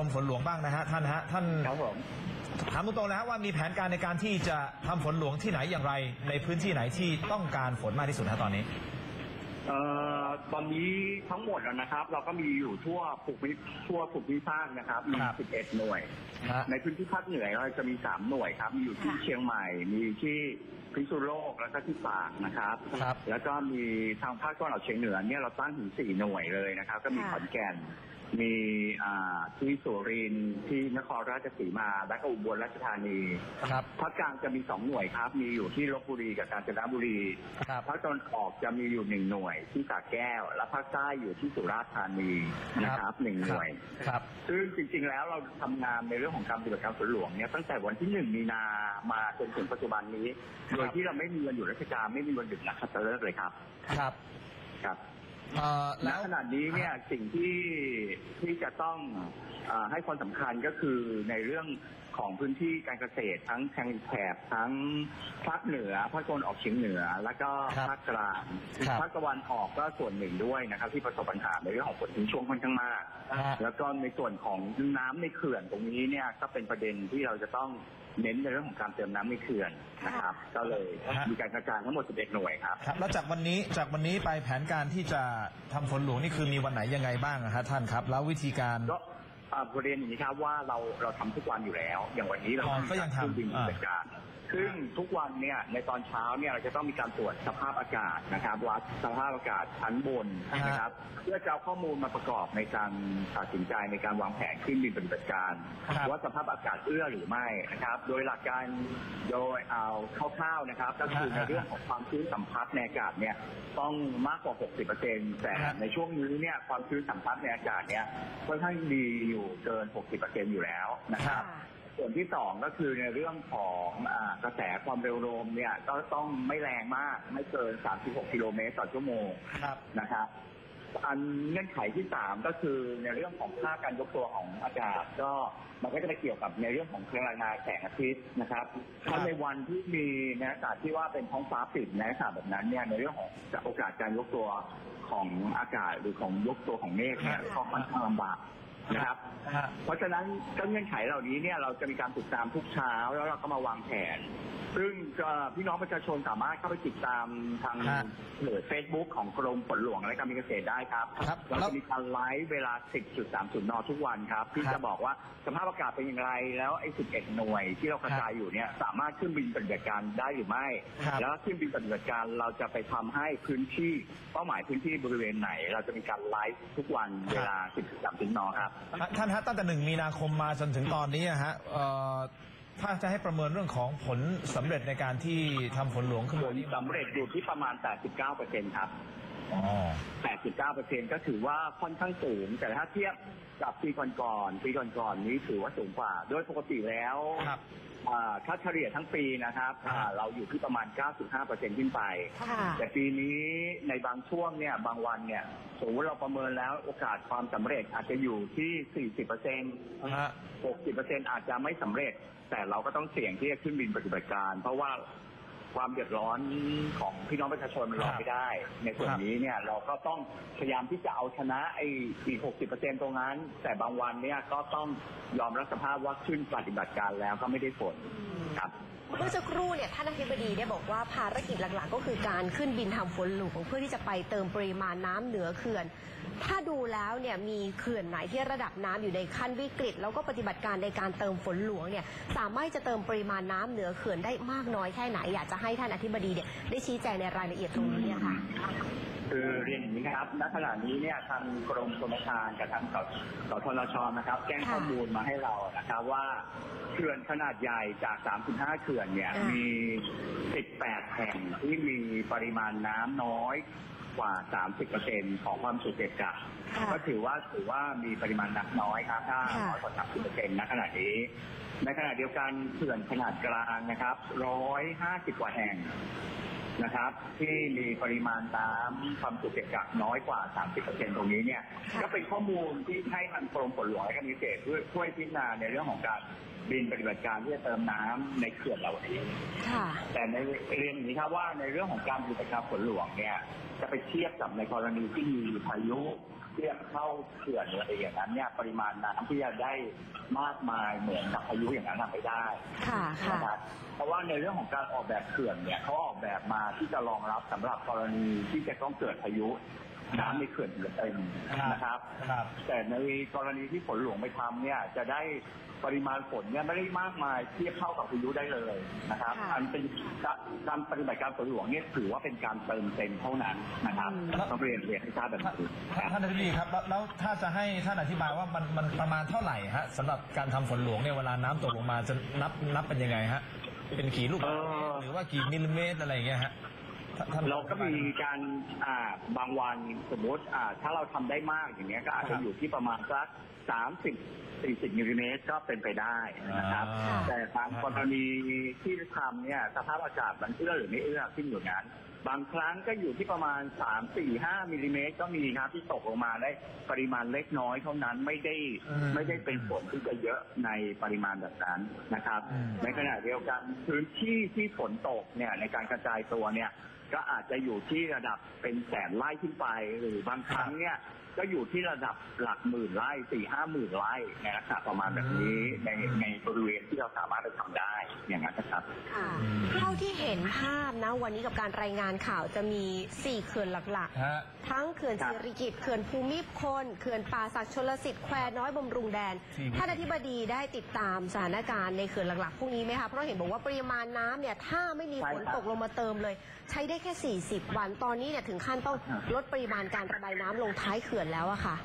กรมฝนหลวงบ้างนะฮะท่านฮะท่านครับผมถามตรงๆนะฮะว่ามีแผนการในการที่จะทำฝนหลวงที่ไหนอย่างไร ในพื้นที่ไหนที่ต้องการฝนมากที่สุดฮะตอนนี้เอ่อตอนนี้ทั้งหมดอะนะครับ เราก็มีอยู่ทั่วภูมิทั่วภูมิภาคนะครับมีครับ11 หน่วยฮะในพื้นที่ภาคเหนือเราจะมี 3 หน่วยครับ มีอยู่ที่ค่ะเชียงใหม่ มีที่พิษณุโลกแล้วก็ที่ตากนะครับครับ แล้วก็มีทางภาคตะวันออกเฉียงเหนือเนี่ยเราตั้งถึง 4 หน่วยเลยนะครับ ก็มีค่ะขอนแก่น มีอ่าที่สุรินทร์ที่นครราชสีมา และก็อุบลราชธานีครับภาคกลางจะมี2หน่วยครับ มีอยู่ที่ลบบุรีกับกาญจนบุรีครับภาคตะวันออกจะมีอยู่หนึ่งหน่วยที่สระแก้ว และภาคใต้อยู่ที่สุราษฎร์ธานีนะครับหนึ่งหน่วยครับซึ่งจริง ๆ แล้วเราทำงานในเรื่องของการปฏิบัติการฝนหลวงเนี่ยตั้งแต่วันที่หนึ่งมีนามาจนถึงปัจจุบันนี้ครับโดยที่เราไม่มีวันหยุดราชการไม่มีวันหยุดนักขัตฤกษ์เลยครับ ครับครับ เอ่อณแล้วขณะนี้เนี่ยสิ่งที่ที่จะต้องเออให้ความสำคัญก็คือในเรื่องของพื้นที่การเกษตรทั้งทางแถบทั้งภาคเหนือภาคตะวันออกเฉียงเหนือ แล้วก็ครับภาคกลางครับ ภาคตะวันออกก็ส่วนหนึ่งด้วยนะครับ ที่ประสบปัญหาในเรื่องของฝนทิ้งช่วงค่อนข้างมาก ฮะ แล้วก็ในส่วนของน้ำในเขื่อนตรงนี้เนี่ยก็เป็นประเด็นที่เราจะต้องเน้นในเรื่องของการเติมน้ำในเขื่อนนะครับ ก็เลยฮะมีการกระจายทั้งหมด 11 หน่วยครับ ครับ แล้วจากวันนี้จากวันนี้ไปแผนการที่จะทำฝนหลวงนี่คือมีวันไหนยังไงบ้างอะฮะท่านครับ แล้ววิธีการ ก็อ่าประเด็นอย่างนี้ครับว่าเราเราทำทุกวันอยู่แล้ว อย่างวันนี้เราอ๋อก็ยังทำเครื่องบินอ่า จัดการ ซึ่งทุกวันเนี่ยในตอนเช้าเนี่ยเราจะต้องมีการตรวจสภาพอากาศนะครับ วัดสภาพอากาศชั้นบนนะครับ เพื่อจะเอาข้อมูลมาประกอบในการตัดสินใจในการวางแผนขึ้นบินปฏิบัติการครับว่าสภาพอากาศเอื้อหรือไม่นะครับ โดยหลักการโดยเอาคร่าวๆนะครับ ก็คือในเรื่องของความชื้นสัมผัสในอากาศเนี่ยต้องมากกว่า 60%แต่ครับในช่วงนี้เนี่ยความชื้นสัมผัสในอากาศเนี่ยค่อนข้างดีอยู่เกิน 60%อยู่แล้วนะครับ ส่วนที่สองก็คือในเรื่องของอากระแสความเร็วลมเนี่ยก็ต้องไม่แรงมากไม่เกิน 36 กิโลเมตรต่อชั่วโมงครับนะครับอันเงื่อนไขที่สามก็คือในเรื่องของค่าการยกตัวของอากาศก็มันก็จะไปเกี่ยวกับในเรื่องของพลังงานแสงอาทิตย์นะครับครับถ้าในวันที่มีในอากาศที่ว่าเป็นท้องฟ้าปิดในอากาศแบบนั้นเนี่ยในเรื่องของโอกาสการยกตัวของอากาศหรือของยกตัวของเมฆเนี่ยก็ค่อนข้างลำบาก นะครับฮะเพราะฉะนั้นก็เงื่อนไขเหล่านี้เนี่ยเราจะมีการติดตามทุกเช้า แล้วเราก็มาวางแผน ซึ่งก็พี่น้องประชาชนสามารถเข้าไปติดตามทางฮะเพจเฟซบุ๊กของกรมฝนหลวงและการบินเกษตรได้ครับครับเราแล้วจะมีการไลฟ์เวลา 10.30 น ทุกวันครับที่ครับจะบอกว่าสภาพอากาศเป็นอย่างไร แล้วไอ้ 11 หน่วยที่เรากระจายอยู่เนี่ยสามารถขึ้นบินปฏิบัติการได้หรือไม่ครับแล้วขึ้นบินปฏิบัติการเราจะไปทำให้พื้นที่เป้าหมายพื้นที่บริเวณไหน เราจะมีการไลฟ์ทุกวันเวลา 10.30 น ครับท่านฮะตั้งแต่หนึ่งมีนาคมมาจนถึงตอนนี้อะฮะเอ่อถ้าจะให้ประเมินเรื่องของผลสำเร็จในการที่ทำฝนหลวงขึ้นผมาลนี่ สำเร็จอยู่ที่ประมาณ 89%ครับ 89%ก็ถือว่าค่อนข้างสูง แต่ถ้าเทียบกับปีก่อนๆ ปีก่อนๆ นี้ถือว่าสูงกว่า โดยปกติแล้วครับอ่าถ้าเฉลี่ยทั้งปีนะครับอ่าเราอยู่ที่ประมาณ 95%ขึ้นไปค่ะแต่ปีนี้ในบางช่วงเนี่ยบางวันเนี่ยสมมติเราประเมินแล้วโอกาสความสำเร็จอาจจะอยู่ที่ 40%ฮะ60%อาจจะไม่สำเร็จ แต่เราก็ต้องเสี่ยงที่จะขึ้นบินปฏิบัติการ เพราะว่า ความเดือดร้อนของพี่น้องประชาชนมันรอไม่ได้ ในส่วนนี้เนี่ยเราก็ต้องพยายามที่จะเอาชนะไอ้อีก 60%ตรงนั้น แต่บางวันเนี่ยก็ต้องยอมรับสภาพว่าขึ้นปฏิบัติการแล้วก็ไม่ได้ผลครับเมื่อสักครู่เนี่ยท่านอธิบดีได้บอกว่าภารกิจหลักๆ ก็คือการขึ้นบินทำฝนหลวงเพื่อที่จะไปเติมปริมาณน้ำเหนือเขื่อน ถ้าดูแล้วเนี่ยมีเขื่อนไหนที่ระดับน้ำอยู่ในขั้นวิกฤต แล้วก็ปฏิบัติการในการเติมฝนหลวงเนี่ยสามารถจะเติมปริมาณน้ำเหนือเขื่อนได้มากน้อยแค่ไหน อยากจะให้ท่านอธิบดีเนี่ยได้ชี้แจงในรายละเอียดตรงนี้เนี่ยค่ะคือเรียนอย่างนี้ครับ ณ ขณะนี้เนี่ยทางกรมชลประทานกับทางสสทนชนะครับ แจ้งค่ะข้อมูลมาให้เรานะครับว่าเขื่อนขนาดใหญ่จาก 35 เขื่อนเนี่ยอ่ามีมี 18 แห่งที่มีปริมาณน้ำน้อย กว่า 30%ของความจุเก็บกักค่ะก็ถือว่าถือว่ามีปริมาณน้ำน้อยครับถ้าค่ะ น้อยกว่า 30%ณขณะนี้ ในขณะเดียวกันเขื่อนขนาดกลางนะครับ 150 กว่าแห่งนะครับ ที่มีปริมาณน้ำความจุเก็บกักน้อยกว่า 30%ตรงนี้เนี่ย ค่ะ ก็เป็นข้อมูลที่ให้ทางกรมฝนหลวงและการบินเกษตรช่วยช่วยพิจารณาในเรื่องของการ บินปฏิบัติการที่จะเติมน้ำในเขื่อนเราเองค่ะแต่ในเรียนอย่างนี้ครับว่าในเรื่องของการปฏิบัติการฝนหลวงเนี่ย จะไปเทียบกับในกรณีที่มีพายุเทียบเข้าเขื่อนอะไรอย่างนั้นเนี่ยปริมาณน้ำที่จะได้มากมายเหมือนกับพายุอย่างนั้นทำไม่ได้ค่ะค่ะนะครับเพราะว่าในเรื่องของการออกแบบเขื่อนเนี่ยเขาออกแบบมาที่จะรองรับสำหรับกรณีที่จะต้องเกิดพายุ น้ำในเขื่อนเต็มนะครับ ครับ แต่ในกรณีที่ฝนหลวงไปทำเนี่ย จะได้ปริมาณฝนเนี่ยไม่ได้มากมายเทียบเท่ากับพายุได้เลยนะครับค่ะ อันเป็นการปฏิบัติการฝนหลวงเนี่ยถือว่าเป็นการเติมเต็มเท่านั้นนะครับอืม ต้องเรียนเรียนให้ทราบแบบท่านนี้ท่านท่านอธิบดีครับแล้วแล้วถ้าจะให้ท่านอธิบายว่ามันมันประมาณเท่าไหร่ฮะสำหรับการทำฝนหลวงเนี่ยเวลาน้ำตกลงมาจะนับนับเป็นยังไงฮะเป็นกี่ลูกบาศก์เมตรหรือว่ากี่มิลลิเมตรอะไรอย่างเงี้ยฮะท่านท่าน เราก็มีการอ่าบางวันสมมติอ่าถ้าเราทำได้มากอย่างเงี้ยก็อาจจะอยู่ที่ประมาณสักสามสิบสี่สิบมิลลิเมตรก็เป็นไปได้นะครับ อ่า แต่บางกรณีที่ทำเนี่ยสภาพอากาศมันเอื้อหรือไม่เอื้อขึ้นอยู่นั้นบางครั้งก็อยู่ที่ประมาณ 3 4 5มิลลิเมตรก็มีครับที่ตกลงมาได้ปริมาณเล็กน้อยเท่านั้นไม่ได้อืมไม่ได้เป็นฝนที่จะเยอะในปริมาณแบบนั้นนะครับอืมในขณะเดียวกันพื้นที่ที่ฝนตกเนี่ยในการกระจายตัวเนี่ยก็อาจจะอยู่ที่ระดับเป็นแสนไร่ขึ้นไป หรือบางครั้งเนี่ยก็อยู่ที่ระดับหลักหมื่นไร่สี่ห้าหมื่นไร่ในลักษณะประมาณแบบนี้ในในบริเวณที่เราสามารถจะทำได้อย่างนั้นนะครับค่ะเท่าที่เห็นภาพนะวันนี้กับการรายงานข่าวจะมี 4 เขื่อนหลักฮะ ๆ ทั้งเขื่อนครัสิบริกิตเขื่อนภูมิพลเขื่อนป่าศักดิ์ชลสิทธิ์แควน้อยบำรุงแดนที่ท่านอธิบดีได้ติดตามสถานการณ์ในเขื่อนหลักๆพวกนี้ไหมคะเพราะเห็นบอกว่าปริมาณน้ำเนี่ยถ้าไม่มีฝนตกลงมาเติมเลย ใช้ได้แค่ 40 วันตอนนี้เนี่ยถึงขั้นต้องลดปริมาณการระบายน้ำลงท้ายเขื่อนแล้วอะค่ะเ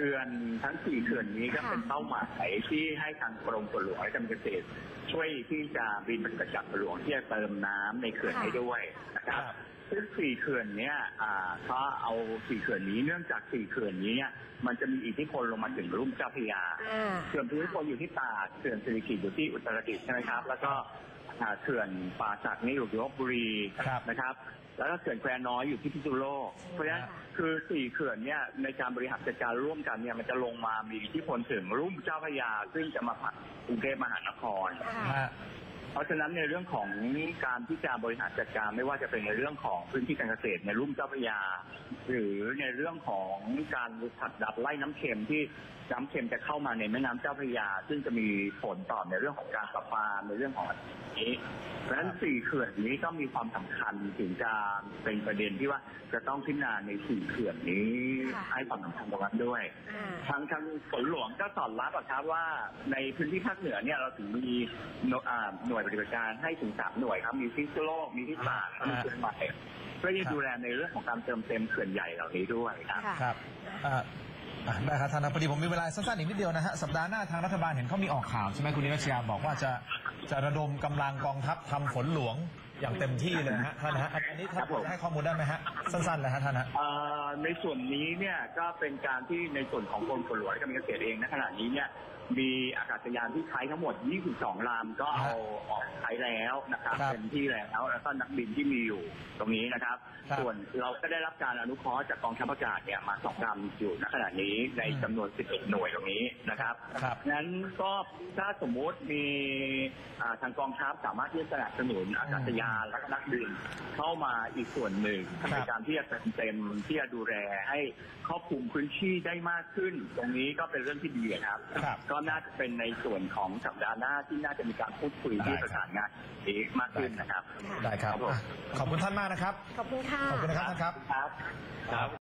ขื่อนทั้งสี่เขื่อนนี้ก็ค่ะเป็นเป้าหมายที่ให้ทางกรมฝนหลวงและการเกษตร ช่วยที่จะบินปฏิบัติการฝนหลวงที่จะเติมน้ำในเขื่อนให้ด้วยนะครับครับซึ่งสี่เขื่อนเนี้ยอ่าเขาเอาสี่เขื่อนนี้เนื่องจากสี่เขื่อนนี้เนี่ยมันจะมีอิทธิพลลงมาถึงรุ่มเจ้าพระยาอ่าเขื่อนภูมิพลอยู่ที่ตราดเขื่อนสิริกิติ์อยู่ที่อุตรดิตถ์ใช่ไหมครับ แล้วก็อ่าเขื่อนป่าสักนี่อยู่ที่ลบบุรีครับนะครับ แล้วก็เขื่อนแควน้อยอยู่ที่พิษณุโลกเพราะฉะนั้นค่ะคือสี่เขื่อนเนี่ยในการบริหารจัดการร่วมกันเนี่ยมันจะลงมามีอิทธิพลถึงรุ่มเจ้าพระยา ซึ่งจะมาผ่านกรุงเทพมหานคร ค่ะฮะเพราะฉะนั้นในเรื่องของการที่จะบริหารจัดการไม่ว่าจะเป็นในเรื่องของพื้นที่การเกษตรในรุ่มเจ้าพระยา หรือในเรื่องของการผลักดันไล่น้ำเค็มที่ น้ำเค็มจะเข้ามาในแม่น้ำเจ้าพระยา ซึ่งจะมีผลต่อในเรื่องของการประปาในเรื่องของนี้เพราะฉะนั้นสี่เขื่อนนี้ก็มีความสำคัญถึงจะเป็นประเด็นที่ว่าจะต้องพิจารณาในสี่เขื่อนนี้ค่ะให้ความสำคัญตรงนั้นด้วยอ่าทางทางฝนหลวงก็สอนรับอะครับว่าในพื้นที่ภาคเหนือเนี่ยเราถึงมีหน่วยอ่าหน่วยปฏิบัติการให้ถึงสามหน่วยครับมีพิษณุโลกมีที่ตราดมีเชียงใหม่เพื่อที่จะดูแลในเรื่องของการเติมเต็มเขื่อนใหญ่เหล่านี้ด้วยครับค่ะครับอ่าอะ ได้ครับท่านอธิบดีผมมีเวลาสั้นๆอีกนิดเดียวนะฮะสัปดาห์หน้าทางรัฐบาลเห็นเขามีออกข่าวใช่ไหมคุณนิรัชยาบอกว่าจะจะระดมกำลังกองทัพทำฝนหลวงอย่างเต็มที่เลยนะฮะท่านนะฮะอันนี้ท่านครับผมให้ข้อมูลได้ไหมฮะสั้นๆเลยฮะท่านฮะเอ่อในส่วนนี้เนี่ยก็เป็นการที่ในส่วนของกรมฝนหลวงและการเกษตรเองณขณะนี้เนี่ย มีอากาศยานที่ใช้ทั้งหมด 22 ลำก็เอาออกใช้แล้วนะครับครับเต็มที่แล้วแล้วก็นักบินที่มีอยู่ตรงนี้นะครับ ครับส่วนเราก็ได้รับการอนุเคราะห์จากกองทัพอากาศเนี่ยมาสองลำอยู่ณขณะนี้ในจำนวน 11 หน่วยตรงนี้นะครับ ครับ นั้นก็ถ้าสมมุติมีอ่าทางกองทัพสามารถที่จะสนับสนุนอากาศยานและก็นักบินเข้ามาอีกส่วนหนึ่งครับในการที่จะเต็มเต็มที่จะดูแลให้ครอบคลุมพื้นที่ได้มากขึ้น ตรงนี้ก็เป็นเรื่องที่ดีครับ ครับ ก็น่าจะเป็นในส่วนของสัปดาห์หน้าที่น่าจะมีการพูดคุยที่ได้ครับประสานงานนี้มากขึ้นนะครับ ได้ครับครับผมอะขอบคุณท่านมากนะครับ ขอบคุณค่ะ ขอบคุณนะครับท่านครับ ครับครับ